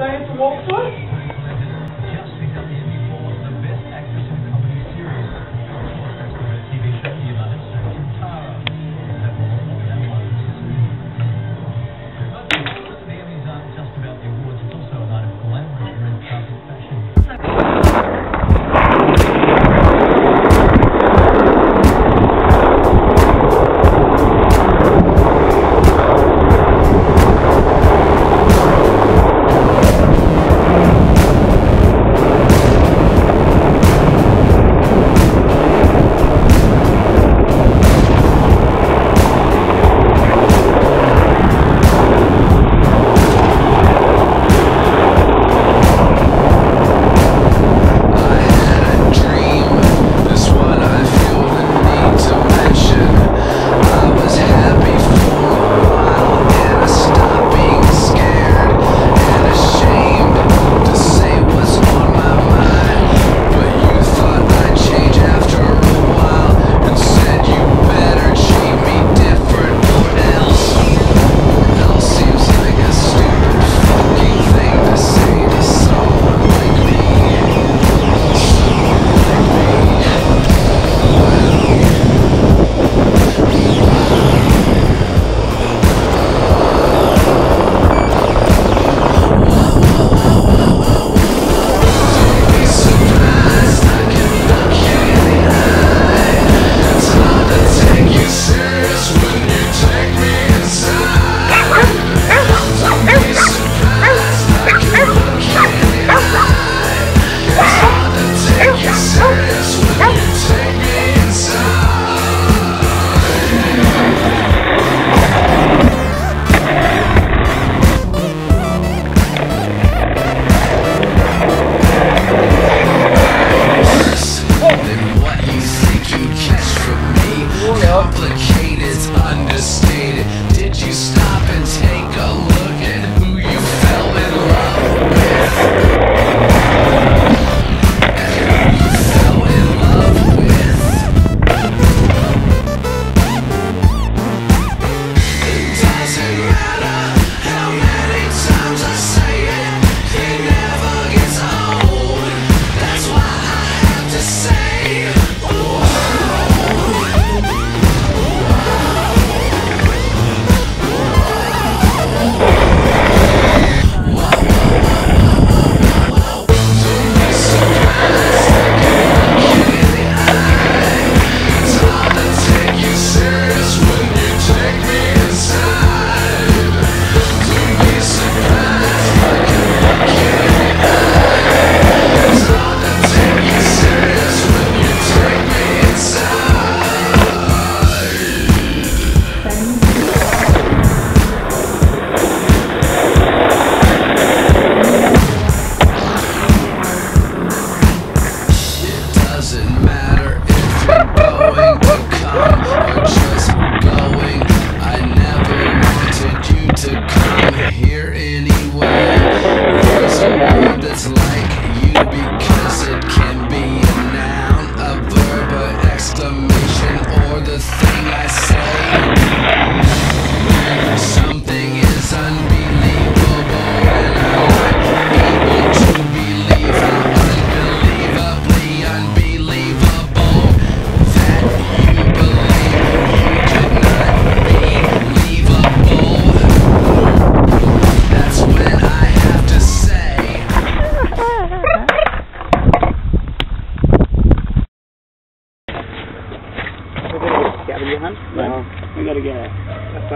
To walk through?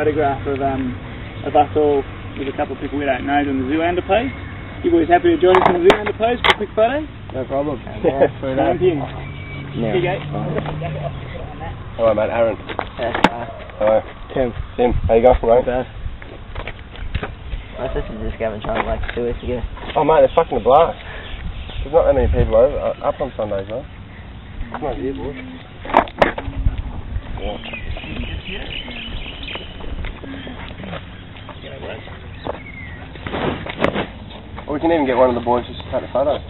Photograph of um of us all with a couple of people we don't know doing the Zoolander pose. You boys happy to join us in the Zoolander pose for a quick photo? No problem. Thank you. Here you go. Hello, mate. Aaron. uh, Hello. Tim. Tim. How you going, mate? My sister just came and tried like two weeks ago. Oh, mate, it's fucking a blast. There's not that many people over, uh, up on Sundays, though. It's not here, boy. Or we can even get one of the boys just to take the photo.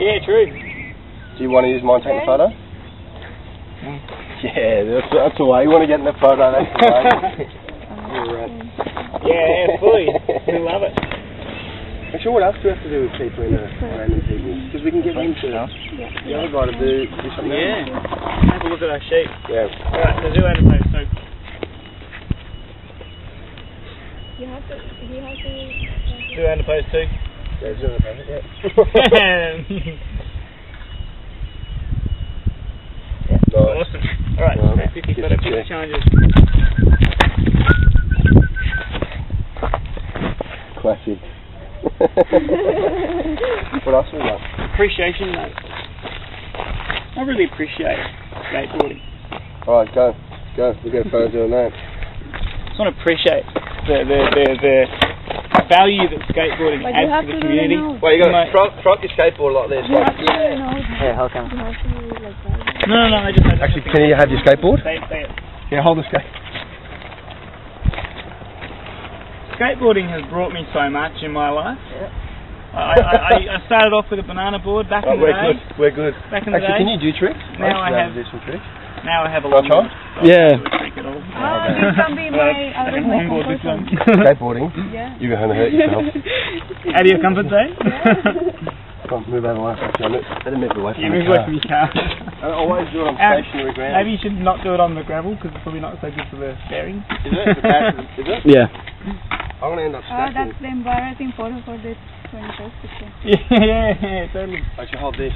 Yeah, true. Do you want to use mine to take the photo? Yeah, that's, that's the way. You want to get in the photo, that's the way. yeah, fully. We love it. Actually, what else do we have to do with people in a random people? Because we can get into the other guy to do, do something Yeah. else. Have a look at our sheet. Yeah. Alright, the Zoolander post. So, You have to, you have to, Zoolander post two. Yeah, it's another bit, yeah. nice. awesome. Alright, Well, 50 good photo to challenges. Classic. what else we got? Appreciation note. I really appreciate skateboarding. Alright, go. Go. We'll get a photo doing that. just want to appreciate the the, the, the value that skateboarding but you adds to to the do community. nose. Well, you got Mate. to front, front your skateboard like this. You Like, have to do the nose. Yeah, how come? You have to do like. No, no, no. I just, I just Actually, can you have your skateboard? Say, say it. Yeah, hold the skate. Skateboarding has brought me so much in my life. I, I, I, I started off with a banana board back oh, in the we're day. good. We're good. Back in the Actually, day. can you do tricks? Now I used to be able have- to do some tricks. Now I have a lot. I longboard. try? so I Yeah. Oh, this can be my, I out of can my longboard comfort this one. zone. Skateboarding. Yeah. You're going to hurt yourself. Out of your comfort zone? Come on, move out of the way. Actually, I'm better move away from you the move away car. from your car. I always do it on Um, stationary ground. Maybe you should not do it on the gravel because it's probably not so good for the bearings. Is it? The back of the- Is it? Yeah. I'm going to end up Oh, stacking. that's the embarrassing photo for this 21st picture. yeah, yeah, yeah, totally. Actually, hold this.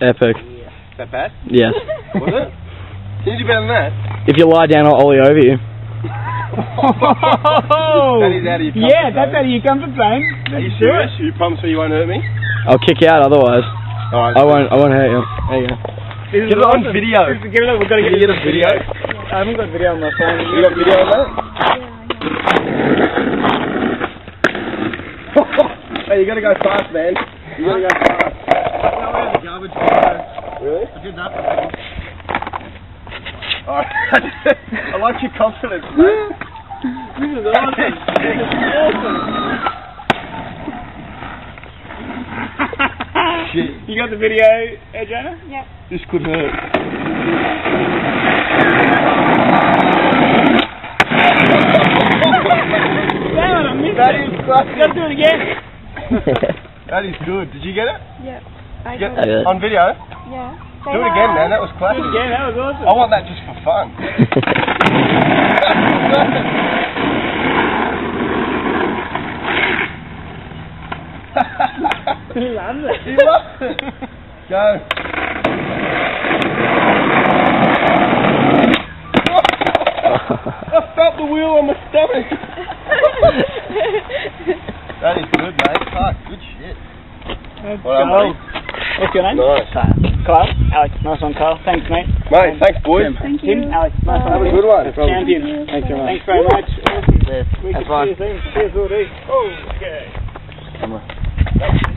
Epic. Is that bad? Yes. Was it? Can you do better than that? If you lie down, I'll ollie over you. That is out of your comfort yeah, that's zone. out of your comfort zone. Are you serious? You promise me you won't hurt me? I'll kick you out otherwise. Alright. I won't. I won't hurt you. There you go. This is Get it on awesome. video. This is- Give it up. We've got to get get a video? I haven't got video on my phone. You got video on that? hey, you gotta go fast, man. You gotta go fast. Really? I did that. Alright. I like your confidence, man. This is awesome. This is awesome. Shit. You got the video, uh, Jana? Yeah. This could hurt. Damn it, I missed That it. is You gotta do it again. That is good. Did you get it? Yeah. I Get do. Yeah. on video? Yeah. Say Do it again, man. That was Do classic. it again. That was awesome. I want that just for fun. He loves it. He loves it. Go. I felt the wheel on my stomach. That is good, mate. Fuck, good shit. Let's Well done, go. What's your name? Nice. Kyle. Alex. Nice one, Kyle. Thanks, mate. Mate, thanks, boys. Thank Tim. you. Alex. Nice Have a good one. Champion. Thank you. Thanks very much. Cheers. Have fun. see you soon. Cheers, will do. Oh, okay. Come on.